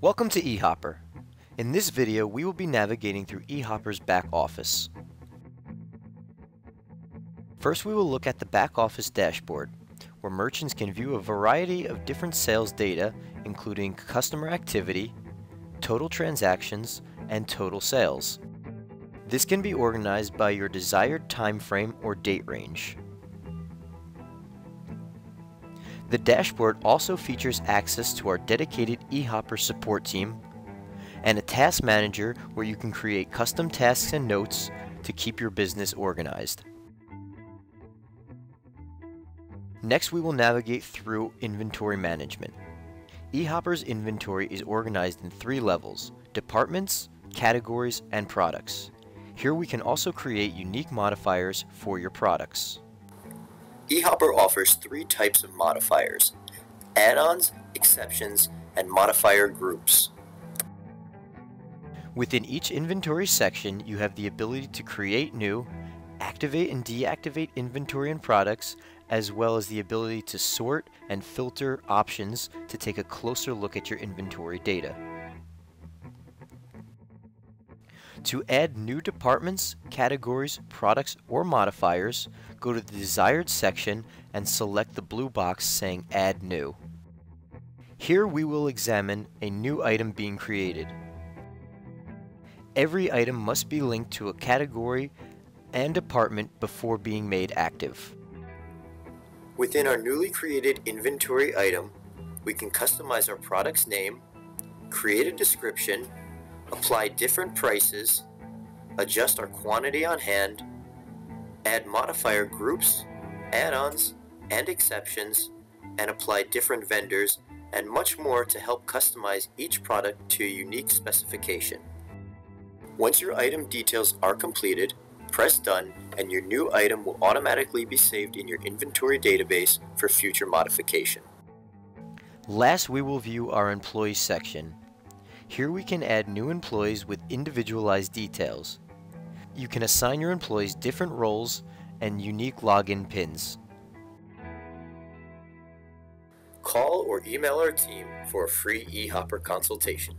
Welcome to eHopper. In this video, we will be navigating through eHopper's back office. First, we will look at the back office dashboard, where merchants can view a variety of different sales data, including customer activity, total transactions, and total sales. This can be organized by your desired time frame or date range. The dashboard also features access to our dedicated eHopper support team and a task manager where you can create custom tasks and notes to keep your business organized. Next, we will navigate through inventory management. eHopper's inventory is organized in three levels, departments, categories, and products. Here we can also create unique modifiers for your products eHopper offers three types of modifiers, add-ons, exceptions, and modifier groups. Within each inventory section, you have the ability to create new, activate and deactivate inventory and products, as well as the ability to sort and filter options to take a closer look at your inventory data. To add new departments, categories, products, or modifiers, go to the desired section and select the blue box saying Add New. Here we will examine a new item being created. Every item must be linked to a category and department before being made active. Within our newly created inventory item, we can customize our product's name, create a description, apply different prices, adjust our quantity on hand, add modifier groups, add-ons, and exceptions, and apply different vendors, and much more to help customize each product to a unique specification. Once your item details are completed, press Done, and your new item will automatically be saved in your inventory database for future modification. Last, we will view our Employees section. Here we can add new employees with individualized details. You can assign your employees different roles and unique login pins. Call or email our team for a free eHopper consultation.